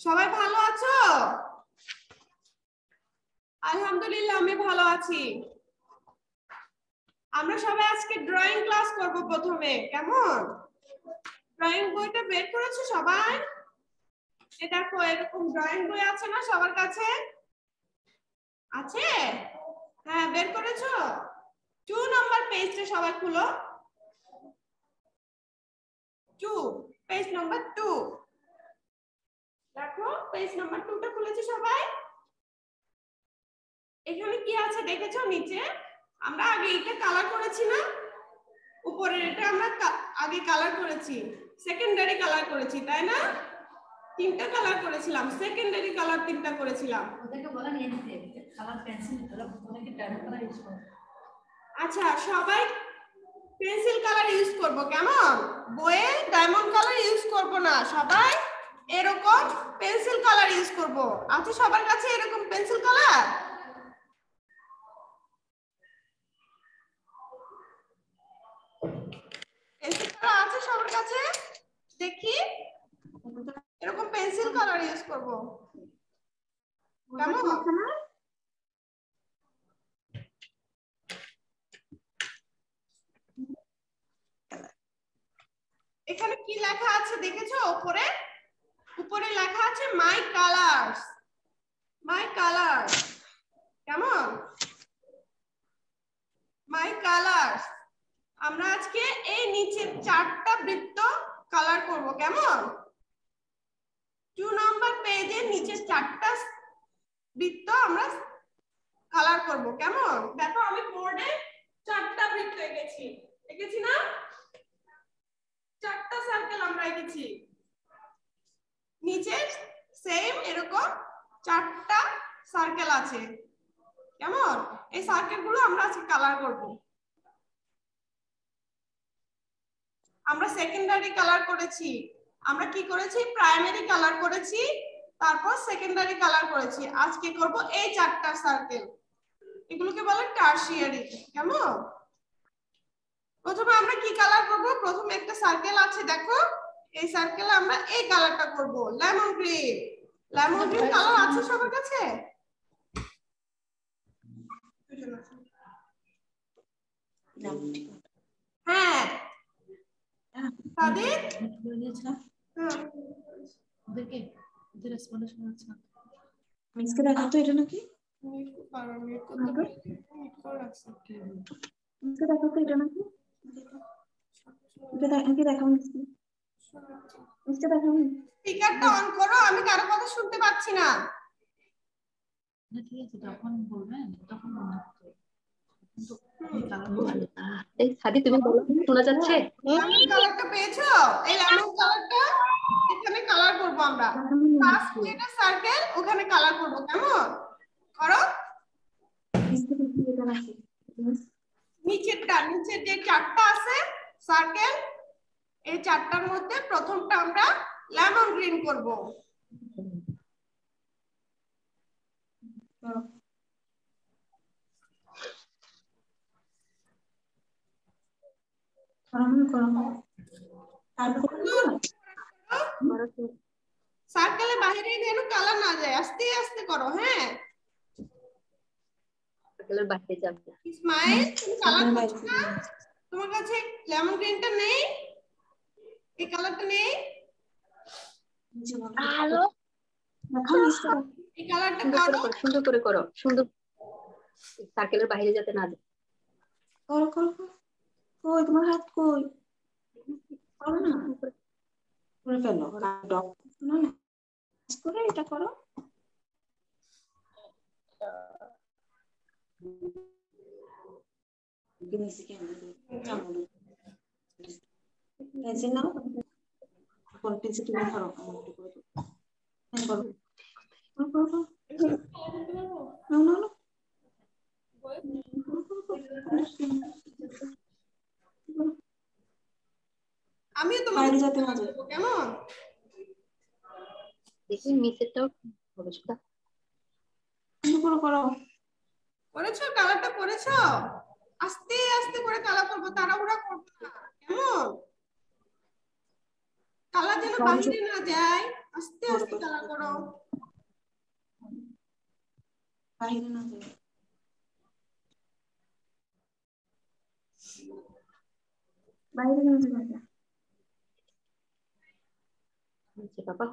সবাই ভালো আছো? আলহামদুলিল্লাহ, আমি ভালো আছি। আমরা সবাই আজকে ড্রয়িং ক্লাস করব প্রথমে, কেমন? ড্রয়িং বইটা বের করেছ সবাই? এ দেখো, এরকম ড্রয়িং বই আছে না সবার কাছে? আছে? হ্যাঁ বের করেছ? টু নাম্বার পেজটা সবাই খুলো। টু পেজ নাম্বার টু দেখো পেজ নাম্বার টুটা খুলেছি সবাই। এখানে কি আছে দেখেছ নিচে? আমরা আগে এটা কালার করেছি না? উপরের এটা আমরা আগে কালার করেছি। সেকেন্ডারি কালার করেছি তাই না? তিনটা কালার করেছিলাম। সেকেন্ডারি কালার তিনটা করেছিলাম। আচ্ছা সবাই পেন্সিল কালার ইউজ করব কেমন? বইয়ে ডায়মন্ড কালার ইউজ করব না, সবাই এরকম পেন্সিল কালার ইউজ করব। আছে সবার কাছে এরকম পেন্সিল কালার? পেন্সিল কালার আছে সবার কাছে? দেখি। এরকম পেন্সিল কালার ইউজ করব। কেমন? এখানে কি লেখা আছে দেখেছ? উপরে উপরে লেখা আছে মাই কালার্স মাই কালার্স কেমন? মাই কালার্স আমরা আজকে এই নিচে চারটা বৃত্ত কালার করব। কেমন? টু নাম্বার পেজের নিচে চারটা বৃত্ত আমরা কালার করব। কেমন? দেখো, আমি বোর্ডে চারটা বৃত্ত এঁকেছি। এঁকেছি না? চারটা সার্কেল আমরা এঁকেছি। নিচে সেম এরকম চারটা সার্কেল আছে। কেমন? এই সার্কেলগুলো আমরা আজকে কালার করব। আমরা সেকেন্ডারি কালার করেছি। আমরা কি করেছি? প্রাইমারি কালার করেছি, তারপর সেকেন্ডারি কালার করেছি। আজকে করব এই চারটা সার্কেল এগুলোকে বলে টার্সিয়ারি কেমন? প্রথমে আমরা কি কালার করব প্রথমে একটা সার্কেল আছে দেখো এই সার্কেলে আমরা এই কালারটা করব lemon green lemon green colour আছে সবার কাছে হ্যাঁ হ্যাঁ। ওদেরকে ওদের রেসপন্স শোনাচ্ছে মিসকে দেখা তো এটা নাকি মিট করো, মিট করতে পারি। মিট করে রাখছি। মিসকে দেখা তো এটা নাকি এটা দেখা কি দেখা মিসকে মিসকে দেখা স্পিকারটা অন করো আমি কারও কথা শুনতে পাচ্ছি না। না ঠিক আছে যখন বলবেন তখন মনে হচ্ছে এই সাদি তুমি বলো শোনা যাচ্ছে? কালারটা পেয়েছ? এই লেমন কালারটা এখানে কালার করব আমরা। ফার্স্ট যেটা সার্কেল ওখানে কালার করব কেমন? করো। এটা নিচেরটা নিচের যে চারটা আছে সার্কেল এই চারটার মধ্যে প্রথমটা আমরা লেমন গ্রিন করব। করো। করো? সার্কেলের বাইরে যেন কালার না যায় আস্তে আস্তে করো হ্যাঁ? সার্কেলের বাইরে যাবে। না ইসমাইল তুমি কালার করছ তোমার কাছে লেমন গ্রিনটা নেই? এই কালারটা নেই? মিসকে এই কালারটা সুন্দর করে করো করো সুন্দর করে করো সুন্দর। সার্কেলের বাইরে যাতে না যায়। করো করো। কই তোমার হাত কই? করো না। করে ফেলো ডক না না। করে এটা করো পেন্সিল নাও পেন্সিল তুমি ধরো। নাও নাও নাও আমিও তোমাকে বাইরে যেতে। কেমন দেখি নিচেরটাও হবে সেটা করো করো করেছ? কালারটা করেছ? আস্তে আস্তে করে কালার করব তাড়াহুড়া করব না। কেমন? কালার যেন বাইরে না যায়। আস্তে আস্তে কালার করো। বাইরে না যায়। বাইরে না যায় বাবা।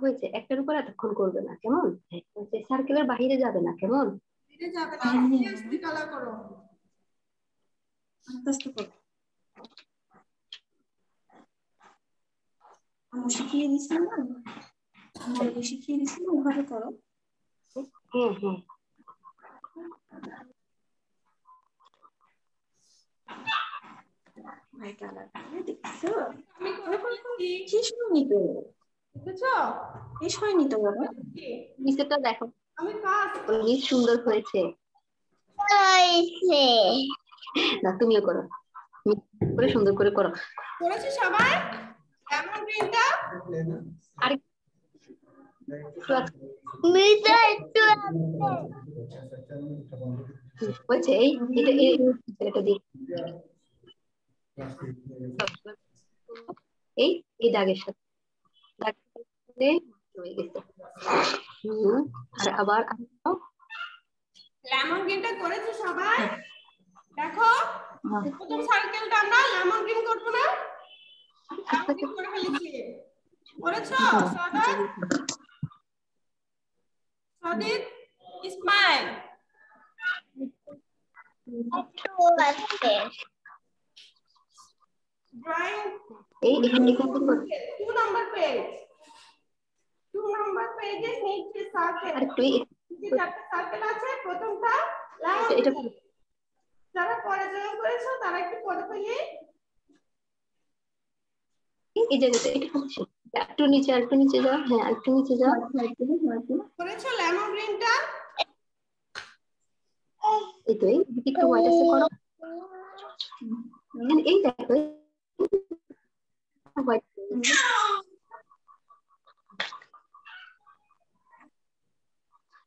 হয়েছে একটার উপর এতক্ষণ করবে না কেমন? সার্কেলের বাইরে যাবে না কেমন? বাইরে যাবে না। আস্তে আস্তে কালার করো। আস্তে আস্তে করো। আমার শিখিয়ে দিছি না? আমার শিখিয়ে দিছি ওভাবে করো। হ্যাঁ হ্যাঁ কালার দেখছ? শেষ হয়নি তো। দেখেছ? শেষ হয়নি তো বাবা? দেখো। আমি ফার্স্ট অনেক সুন্দর হয়েছে। না তুমিও করো। করে সুন্দর করে করো। করেছ সবাই? লেমন গ্রিনটা আর হয়েছে এই এটা এই এটা দিই এই এই দাগের সাথে। দাগ হয়ে গেছে আর আবার লেমন গ্রিনটা করেছ সবাই? দেখো প্রথম সার্কেলটা আমরা লেমন গ্রিন করব না। লেমন গ্রিন করে ফেলেছি। করেছ? সাদাত সাদিত ইসমাইল। ড্রয়িং এই এখান থেকে করো। নাম্বার পেজ টু নাম্বার পেজে নিচে সার্কেল আর এই- যে চারটা সার্কেল আছে প্রথমটা লেমন এটা- এটা যারা পরে জয়েন করেছ তারা একটু পরে ফেলে এই- জায়গাটা এটা হচ্ছে একটু নিচে একটু নিচে যাও। হ্যাঁ একটু নিচে যাও। করেছ লেমন গ্রিনটা এই তো এই দিকে একটু হোয়াইট আছে করো। এই দেখো হোয়াইট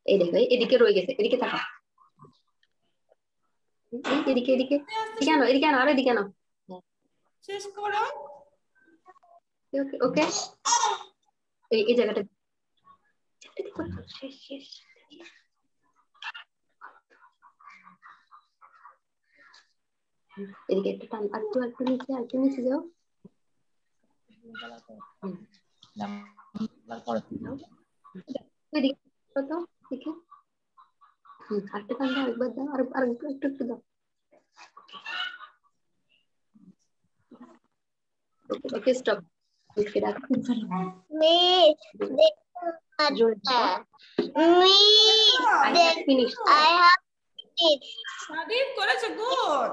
এই দেখো এদিকে রয়ে গেছে এদিকে থাকো এদিকে এদিকে এদিকে এদিকে আনো আর এদিকে আনো শেষ করো ওকে এই এই জায়গাটা এদিকে একটু টান একটু একটু নিচে একটু নিচে যাও। এদিকে করো তো দেখে হুম আরেকটা টান দাও আরেকবার দাও আর আর একটু একটু একটু দাও ওকে ওকে স্টপ লিখে রাখো জোরে আই হ্যাভ ফিনিশ সাদিত করেছ গুড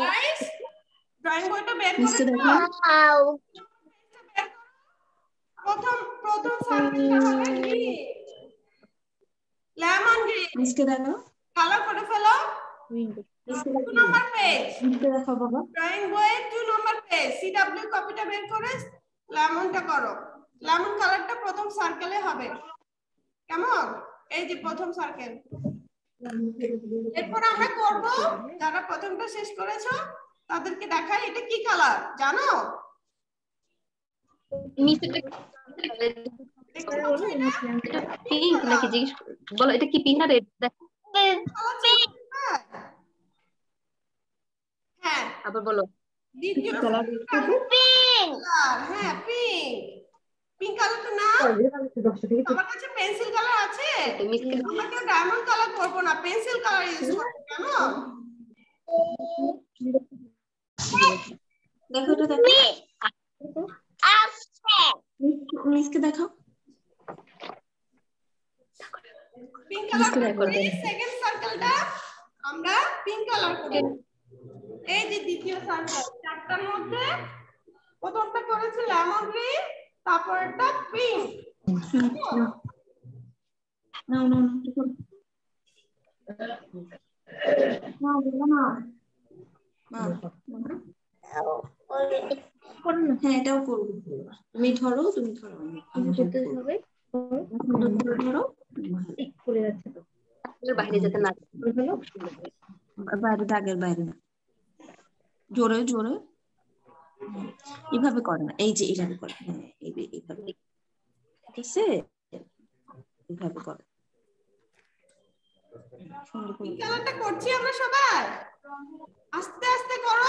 গাইস ড্রয়িং বইটা বের নিচে করেছ দেখো প্রথম প্রথম সার্কেলটা হবে গ্রিন লেমন গ্রিন নিচকে দেখো। কালার করে ফেলো। টু। নাম্বার পেজ নিচকে দেখো। বাবা। ড্রয়িং বইয়ের টু নাম্বার পেজ সিডব্লিউ কপিটা বের করে লেমনটা করো। লেমন কালারটা প্রথম সার্কেলে হবে। কেমন? এই যে প্রথম সার্কেল এরপর আমরা করব যারা প্রথমটা শেষ করেছ তাদেরকে দেখাই এটা কি কালার জানো? নিচেটা এটা? পিঙ্ক নাকি? জিজ্ঞেস বলো এটা কি পিঙ্ক না রেড কালার হ্যাঁ। আবার বলো। হ্যাঁ পিঙ্ক পিঙ্ক কালারটা না আমার কাছে পেন্সিল কালার আছে। মিসকে আমরা কেউ ডায়মন্ড কালার করব না পেন্সিল কালার ইউজ করব কেমন দেখো দেখো। নিচকে দেখো পিঙ্ক কালার করবেন। সেকেন্ড সার্কেলটা আমরা পিঙ্ক কালার করব এই যে দ্বিতীয় সার্কেল চারটার মধ্যে প্রথমটা করেছি লেমন গ্রিন তারপরটা পিঙ্ক না না না দেখো না বলো মা। হ্যাঁ এটাও করব তুমি ধরো তুমি ধরো ধরো। ধরো যাচ্ছে তো। বাইরে যেতে না বাইরে দাগের বাইরে। না জোরে জোরে। এভাবে করে না। এই যে এইভাবে করে। হ্যাঁ এইভাবে। ঠিক আছে? এইভাবে করে। সুন্দর কালারটা করছি আমরা সবাই। আস্তে আস্তে করো।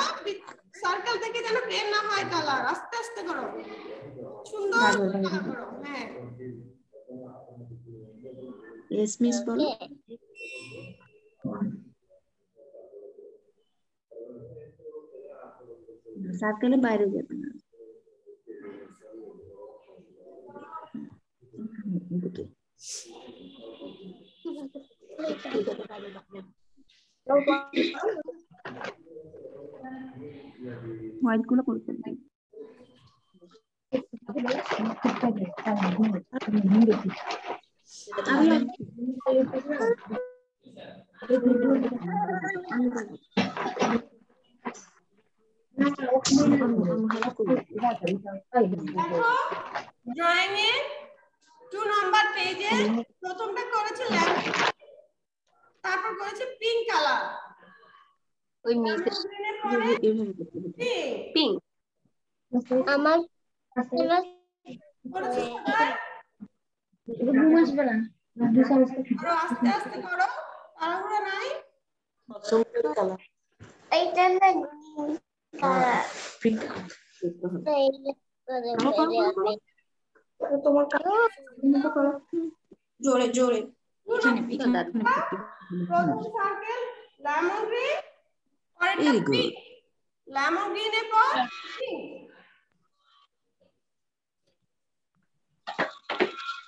সার্কেল থেকে যেন বের না হয় কালার। আস্তে আস্তে করো। সুন্দর করো। হ্যাঁ। এস মিস বলো সার্কেলে বাইরে যাবে না হুম, দুটো। হোয়াইটগুলো করে ফেলবে আমি দেখো ড্রয়িং এ টু নাম্বার পেজে প্রথমটা করেছে তারপর করেছে পিঙ্ক কালার ওই পিঙ্ক পিঙ্ক আস্তে আস্তে করো তাড়াহুড়া নাই তোমার জোরে জোরে এখানে এখানে প্রথম সার্কেল লেমন গ্রিন পরেরটা লেমন গ্রিনের পর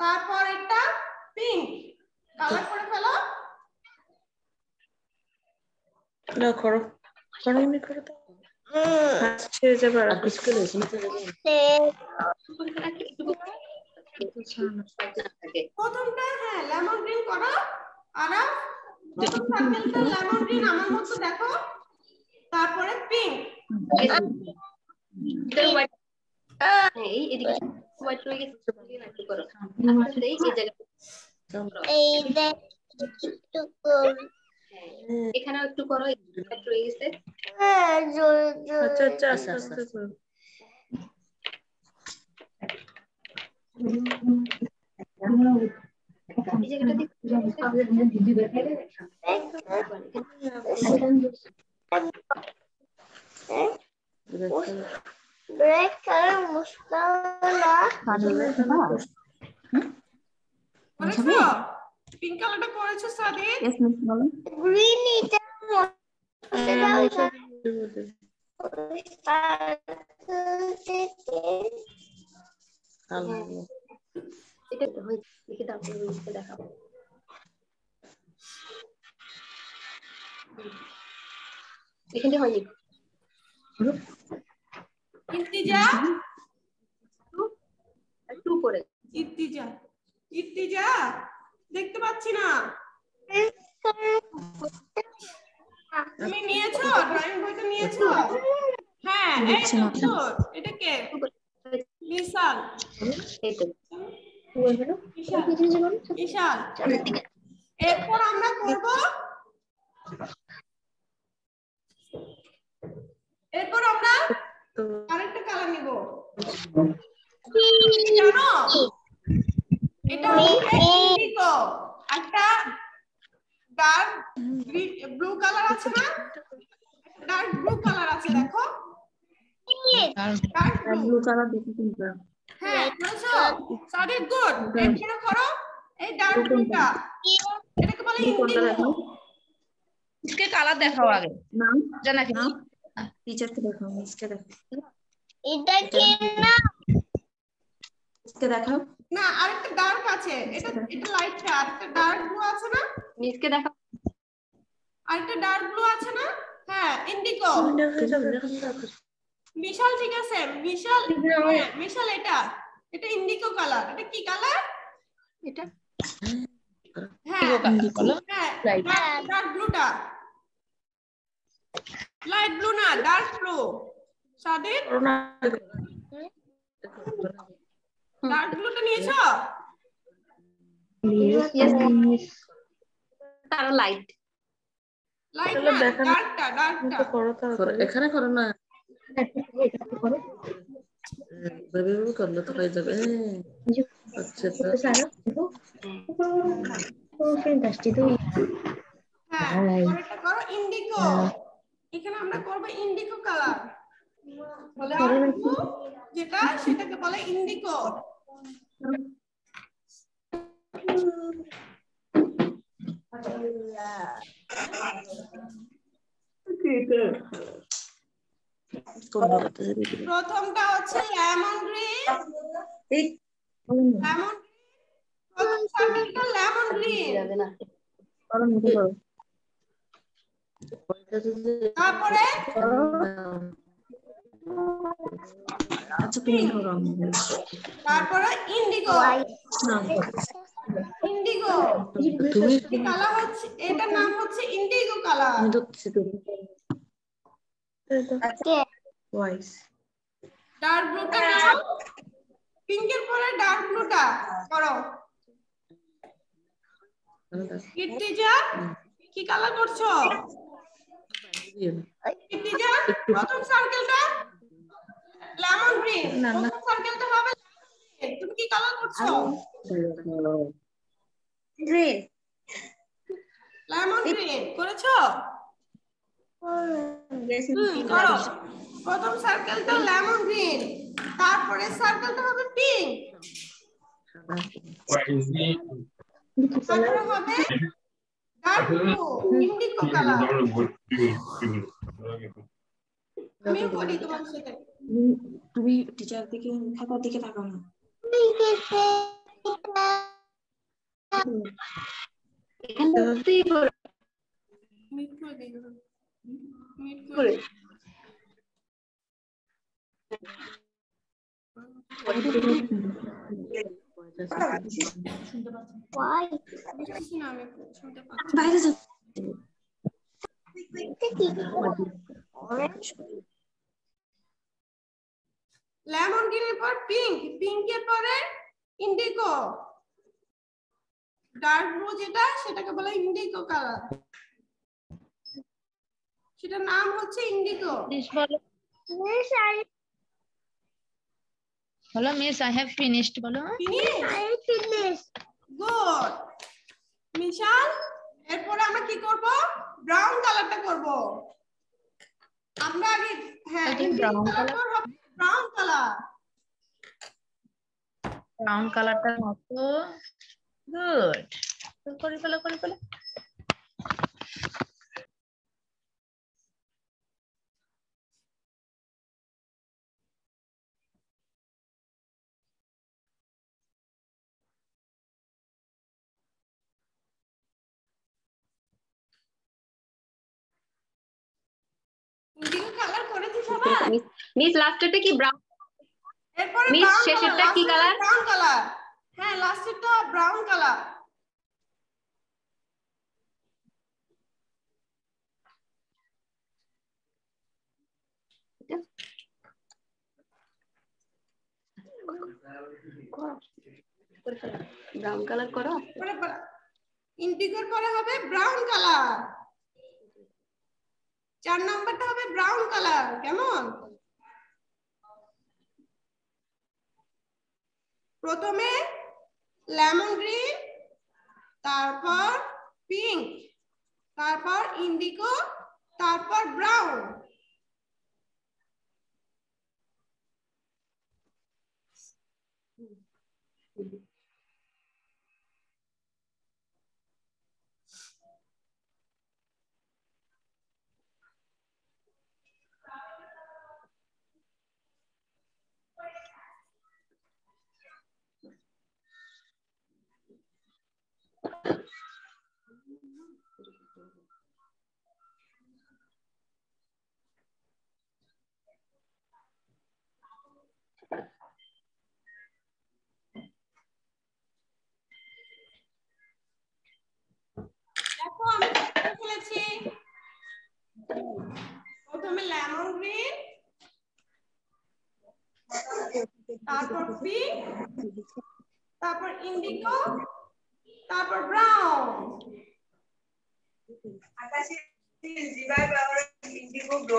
তারপর এটা পিঙ্ক কালার করে ফেলো। না করো। করো এমনি করো ছেড়ে যাবে আর প্রথমটা হ্যাঁ লেমন গ্রিন করো। আর প্রথম সার্কেলটা লেমন গ্রিন আমার মতো দেখো। তারপরে পিঙ্ক এই এদিকে। হোয়াইট একটু এখানেও একটু করো হোয়াইট হ্যাঁ আচ্ছা আচ্ছা ব্রেক কালার মুস্তালা করেছ? পিঙ্ক কালারটা করেছ সাদিক? এস মিস বলো। গ্রিন এটা এটা তো হয়। দাও দেখাবো। এখানে হয়নি। ইর্তিজা একটু উপরে। ইর্তিজা ইর্তিজা দেখতে পাচ্ছি না। তুমি নিয়েছো? ড্রয়িং বইটা নিয়েছো? হ্যাঁ এই তো এটা কে? বিশাল বিশাল এরপর আমরা করব? এরপর আমরা জানো এটা হচ্ছে ইন্ডিগো। একটা ডার্ক ব্লু কালার আছে না? ডার্ক ব্লু কালার আছে দেখো। ডার্ক ব্লু ব্লু কালার দেখে কিন্তু হ্যাঁ সাদিক গুড করো এই ডার্ক ব্লুটা এটাকে বলে দেখো? ইন্ডিগো কে কালার দেখাও আগে। নাম? জানাকি নাম? টিচারকে দেখাও দেখাও। এটা কি না? মিসকে দেখাও। না আরেকটা ডার্ক আছে। এটা এটা লাইটটা আরেকটা ডার্ক ব্লু আছে না? মিসকে দেখা আরেকটা ডার্ক ব্লু আছে না? হ্যাঁ ইন্ডিগো বিশাল ঠিক আছে। বিশাল হ্যাঁ, বিশাল এটা। এটা ইন্ডিগো কালার এটা কি কালার এটা? হ্যাঁ হ্যাঁ ডার্ক ব্লুটা লাইট ব্লু না ডার্ক ব্লু সাদিক ডার্ক ব্লুটা নিয়েছো? তারা লাইট লাইট তাহলে না দেখানো- ডার্কটা ডার্কটা করো করো, এখানে করো না। করলে তো হয়ে যাবে। আচ্ছা তো হ্যাঁ করো ইন্ডিগো এখানে আমরা করব ইন্ডিগো কালার যেটা সেটাকে বলে ইন্ডিগো প্রথমটা হচ্ছে লেমন গ্রিন লেমন প্রথম সার্কেলটা লেমন গ্রিন তারপরে আচ্ছা তুমি ধরো তারপরে ইন্ডিগো ইন্ডিগো তুমি কালার হচ্ছে এটার নাম হচ্ছে ইন্ডিগো কালার আমি ধরছি তুমি ওয়াইস ডার্ক ব্লুটা নাও। পিঙ্কের পরে ডার্ক ব্লুটা করো। কীর্তিজা কি কালার করছ? কীর্তিজা প্রথম সার্কেলটা লেমন গ্রিন প্রথম সার্কেলটা হবে তুমি কি কালার করছ? গ্রিন লেমন গ্রিন করেছ? করো। প্রথম সার্কেলটা লেমন গ্রিন তারপরে সার্কেলটা হবে পিঙ্ক তারপরে হবে ডার্ক ব্লু ইন্ডিগো কালার তোমার সাথে। তুমি টিচার দিকে খাতার দিকে তাকাও না। করে দিই মিট করে। করে ওয়াই বুঝতেছি না আমি শুনতে পাচ্ছি বাইরে যাও অরেঞ্জ লেমন গ্রিনের পর পিঙ্ক পিঙ্কের পরে ইন্ডিগো। ডার্ক ব্লু যেটা সেটাকে বলে ইন্ডিগো কালার। সেটার নাম হচ্ছে ইন্ডিগো। মিস আই বলো মিস আই হ্যাভ ফিনিশড বলো। আই ফিনিশ গুড মিশাল এরপরে আমরা কি করব? ব্রাউন কালারটা করব। আমরা আগে হ্যাঁ Okay, brown brown colour brown কালারটার মতো। গুড করে ফেলো করে ফেলো। মিস লাস্টেরটা কি ব্রাউন এরপরে Miss, শেষেরটা কি color? ব্রাউন কালার হ্যাঁ লাস্টেরটা ব্রাউন কালার ব্রাউন কালার করো। ইন্ডিগোর পরে হবে ব্রাউন কালার চার নাম্বারটা হবে ব্রাউন কালার কেমন? প্রথমে লেমন গ্রিন তারপর পিঙ্ক তারপর ইন্ডিগো তারপর ব্রাউন প্রথমে লেমন গ্রিন তারপর পিঙ্ক তারপর ইন্ডিগো তারপর ব্রাউন। আকাশে জিবাই বাবার ইন্ডিগো গ্রো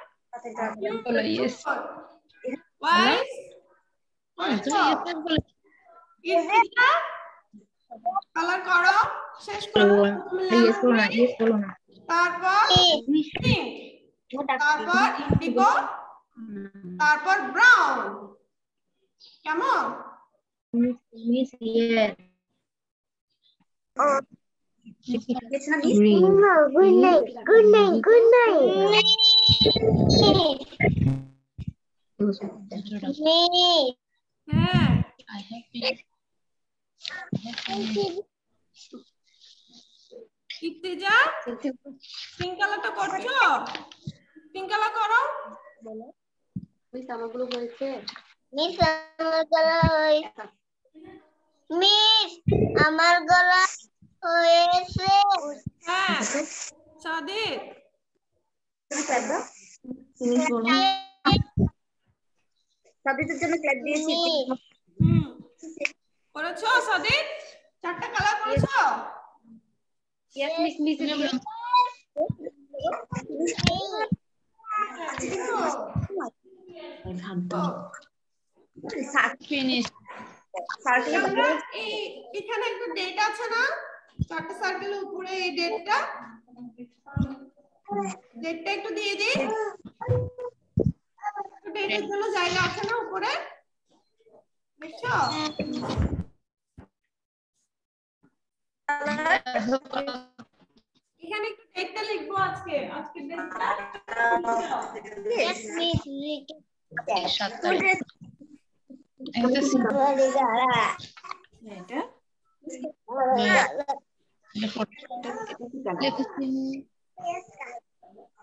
yes. Miss বলে। ইন্ডিগো কালার করো। শেষ করো। Yes বলো না yes বলো না। তারপর পিঙ্ক তারপর ইন্ডিগো তারপর ব্রাউন কেমন? Miss yes Good night, good night, good night. হ্যাঁ I have been করছ হয়েছে। মিস আমার গলা হয়েছে মিস আমার গলা হয়েছে। হ্যাঁ সাদিক। সাবিতের জন্য ক্লাস দিয়েছি। হুম। করেছ সাদিক চারটা কালার করেছ? Finish আমরা এই এখানে একটা ডেট আছে না? চারটা সার্কেলের উপরে এই ডেটটা ডেটটা একটু দিয়ে দিই। ডেটের জন্য জায়গা আছে না উপরে? দেখছ? এখানে একটু ডেটটা লিখব আজকে। আজকে ডেটটা এটা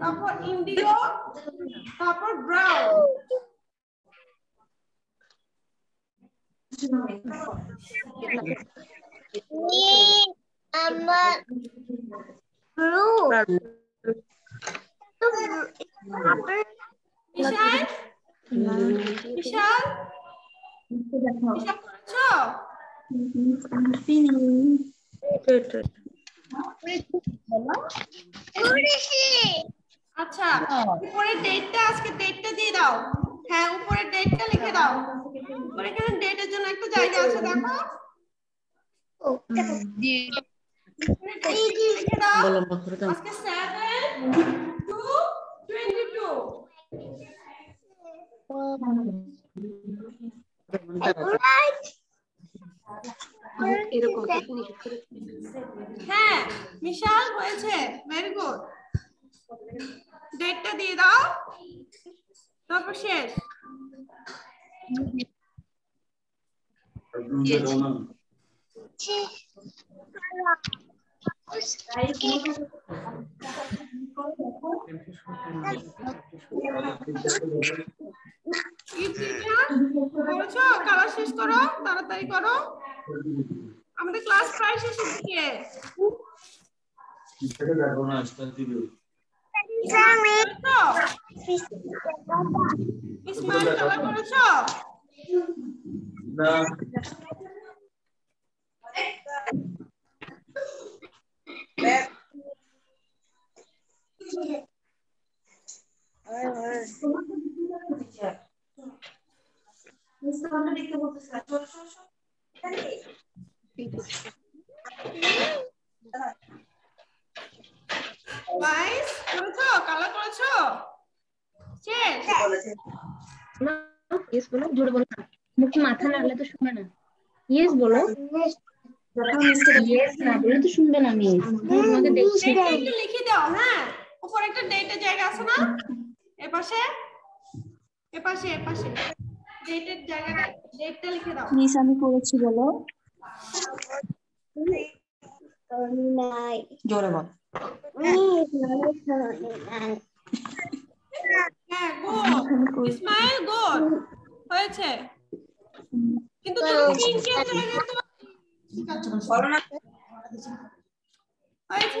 তারপর ইন্ডিগো তারপর ব্রাউন মিস আমার ব্লু বিশাল বিশাল বিশাল করেছ এটা করেছি আচ্ছা উপরে ডেটটা আজকে ডেটটা দিয়ে দাও। হ্যাঁ উপরে ডেটটা লিখে দাও। উপরে এখানে ডেটের জন্য একটা জায়গা আছে, দেখো। দিয়ে উপরে date লিখে দাও বলো মা করে দাও আজকে সেভেন টু 22 এরকম হ্যাঁ বিশাল হয়েছে ভেরি গুড ডেটটা দিয়ে দাও। তারপর শেষ। কীর্তিজা, করেছ কালার শেষ করো তাড়াতাড়ি করো। আমাদের ক্লাস প্রায় শেষের দিকে করেছ? ইসমাইল কালার করেছ? বাইশ করেছ করেছ শেষ ইয়েস বলো জোরে বলো মুখে মাথা নাড়লে তো শুনবে না ইয়েস বলো ইয়েস না বলে তো শুনবে না মিস তোমাকে দেখছি লিখে দাও হ্যাঁ উপরে একটা ডেটের জায়গা আছে না? এপাশে এপাশে এপাশে ডেটের জায়গাটা ডেটটা লিখে দাও। মিস আমি করেছি বলো। নাই জোরে বল। হ্যাঁ ইসমাইল গুড হয়েছে। কিন্তু তুমি তিনটে জায়গা তো হয়েছে।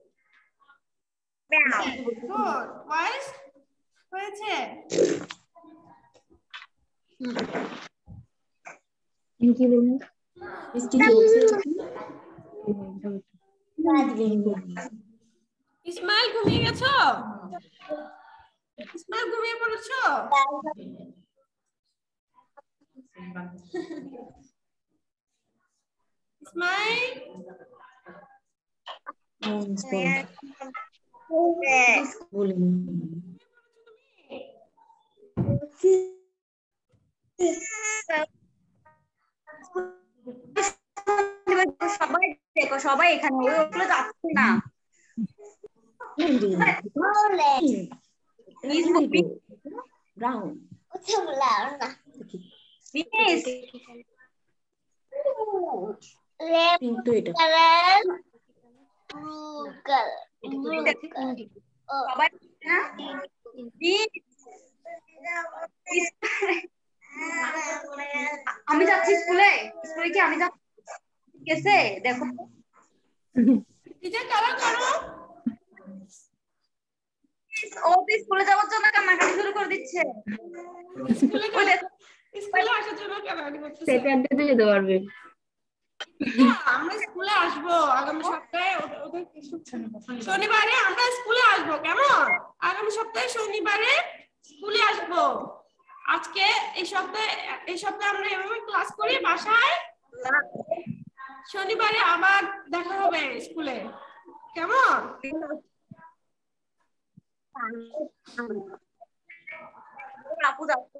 গুড ওয়াইস হয়েছে কি বলব ইসমাইল ঘুমিয়ে গেছো ইসমাইল ঘুমিয়ে পড়েছো ইসমাইল সবাই দেখো সবাই এখানে ওগুলো যাচ্ছে না ব্রাউন কিন্তু এটা সবাই না আমি যাচ্ছি স্কুলে? স্কুলে কি আমি যাচ্ছি? গেছে দেখো। ও তো স্কুলে যাওয়ার জন্য কান্নাকাটি শুরু করে দিচ্ছে। স্কুলে ওই দেখো স্কুলে আসার জন্য কালার করতেছে? সেটা আনতে যেতে পারবে। আমরা স্কুলে আসব আগামী সপ্তাহে শনিবারে আমরা স্কুলে আসব, কেমন? আগামী সপ্তাহে শনিবারে স্কুলে আসব। আজকে এই সপ্তাহে এই সপ্তাহে আমরা এভাবে ক্লাস করি বাসায়। শনিবারে আবার দেখা হবে স্কুলে। কেমন? আপু যাচ্ছে।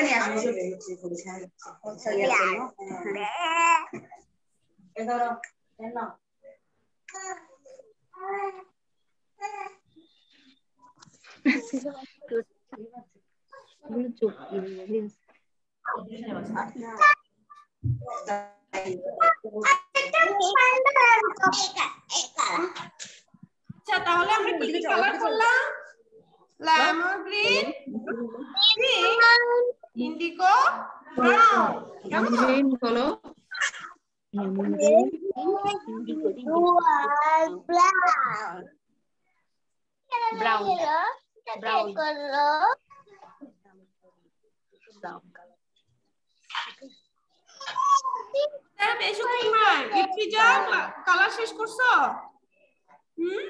আচ্ছা আরেকটা নিয়ে আসব আচ্ছা, ইয়ার জন্য। হ্যাঁ। এ ধরো পেন নাও। চোখ আচ্ছা তাহলে আমরা কি কি কালার করলাম লেমন গ্রিন ইন্ডিগো ব্রাউন কেমন গ্রিন বলো ব্রাউন ব্রাউন বেশি কুমার ইফতিজা কালার শেষ করছ? হুম?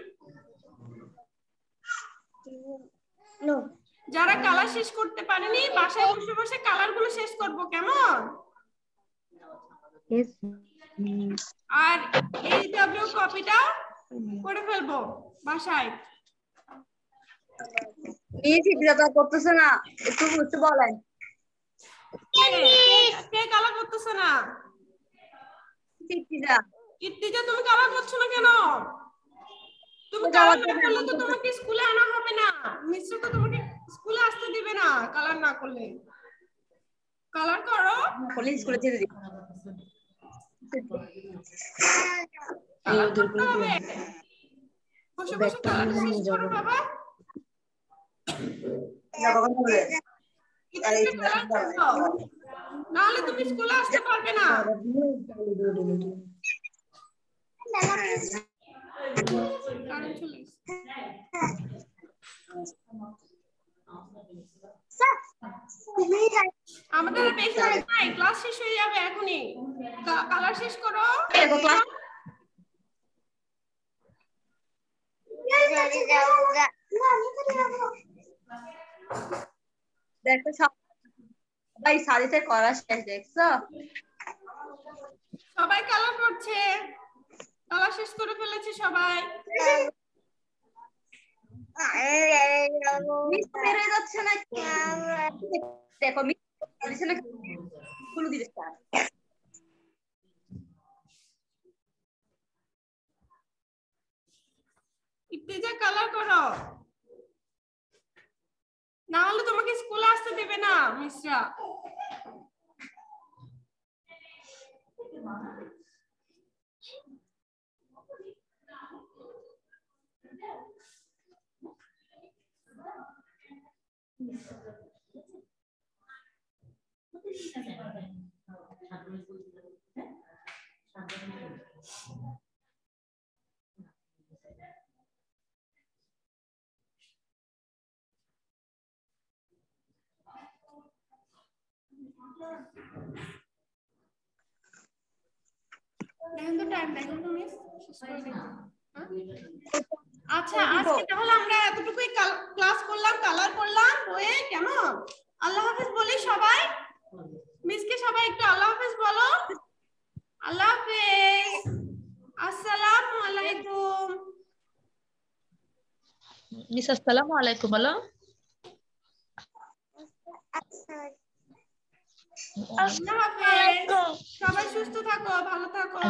যারা কালার শেষ করতে পারেনি বাসায় বসে বসে কালারগুলো শেষ করব কেমন? আর এই ডাব্লিউ কপিটা করে ফেলব বাসায়। মিস ইফতিজা করতেছে না। একটু একটু বলেন। কে কালার করতেছে না? ইফতিজা ইফতিজা তুমি কালার করছ না কেন? তুমি কালার না করলে তো তোমাকে স্কুলে আনা হবে না। মিস্টার তো তোমাকে স্কুলে আসতে দিবে না কালার না করলে। কালার করো। কলেজ স্কুলে যেতে দিই কালার করতে হবে। বসে বসে কালার শেষ করো বাবা। নাহলে তুমি স্কুলে আসতে পারবে না। আমাদের আর বেশি নাই ক্লাস শেষ হয়ে যাবে এখনই কালার শেষ করো ক্লাস দেখো সবাই সারিতে করা শেষ দেখছ? সবাই কালার করছে। কালার শেষ করে ফেলেছে সবাই। হয়ে যাচ্ছে না দেখো স্যার। ইফতিজা কালার করো। না হলে তোমাকে স্কুলে আসতে দেবে না মিসরা দেখেন তো টাইম হ্যাঁ? আচ্ছা আজকে তাহলে আমরা এতটুকুই ক্লাস করলাম কালার করলাম বইয়ে কেমন? আল্লাহ হাফেজ বলি সবাই। মিসকে সবাই একটু আল্লাহ হাফেজ বলো। আল্লাহ হাফেজ। আসসালামু আলাইকুম। মিস আসসালামু আলাইকুম বলো। হাফেজ সবাই সুস্থ থাকো ভালো থাকো।